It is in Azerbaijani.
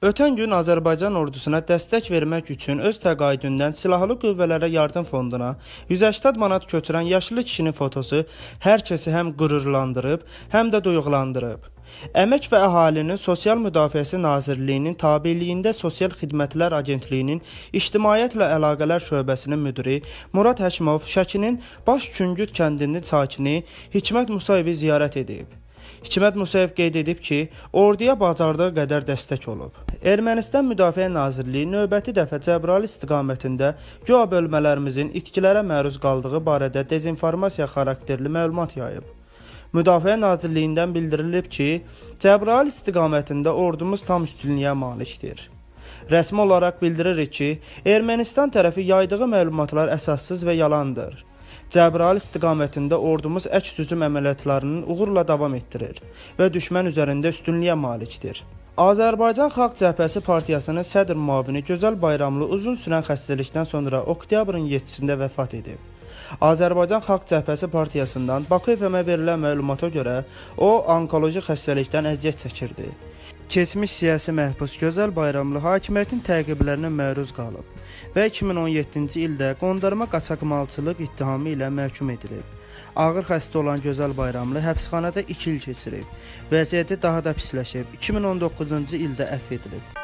Ötən gün Azərbaycan ordusuna dəstək vermək üçün öz təqaüdündən Silahlı Qüvvələrə Yardım Fonduna 180 manat köçürən yaşlı kişinin fotosu hər kəsi həm qürurlandırıb, həm də duyğulandırıb. Əmək və Əhalinin Sosial Müdafiəsi Nazirliyinin tabeliyində Sosial Xidmətlər Agentliyinin İctimaiyyətlə Əlaqələr şöbəsinin müdiri Murad Həkimov Şəkinin Baş Küngüd kəndinin sakini Hikmət Musayevi ziyarət edib. Hikmət Musayev qeyd edib ki, orduya bacardığı qədər dəstək olub. Ermənistan Müdafiə Nazirliyi növbəti dəfə Cəbrayıl istiqamətində güya bölmələrimizin itkilərə məruz qaldığı barədə dezinformasiya xarakterli məlumat yayıb. Müdafiə Nazirliyindən bildirilib ki, Cəbrayıl istiqamətində ordumuz tam üstünlüyə malikdir. Rəsmi olaraq bildiririk ki, Ermənistan tərəfi yaydığı məlumatlar əsassız və yalandır. Cəbrayıl istiqamətində ordumuz əks hücum əməliyyatlarını uğurla davam etdirir və düşmən üzərində üstünlüyə malikdir. Azərbaycan Xalq Cəbhəsi Partiyasının sədr müavini Gözəl Bayramlı uzun sürən xəstəlikdən sonra oktyabrın 7-sində vəfat edib. Azərbaycan Xalq Cəbhəsi Partiyasından Bakı FM-ə verilən məlumata görə o onkoloji xəstəlikdən əziyyət çəkirdi. Keçmiş siyasi məhbus Gözəl Bayramlı hakimiyyətin təqiblərinə məruz qalıb və 2017-ci ildə qondarma qaçaqmalçılıq ittihamı ilə məhkum edilib. Ağır xəstə olan Gözəl Bayramlı həbsxanada 2 il keçirib. Vəziyyəti daha da pisləşib. 2019-cu ildə əfv edilib.